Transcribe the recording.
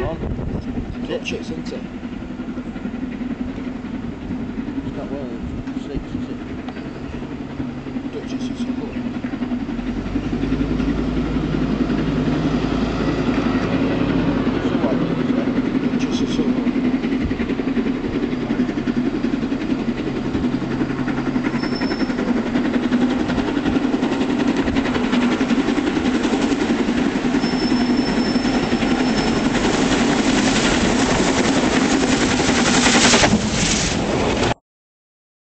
One. Ditch it, isn't it? Not one, six, is it? Ditch it, is it?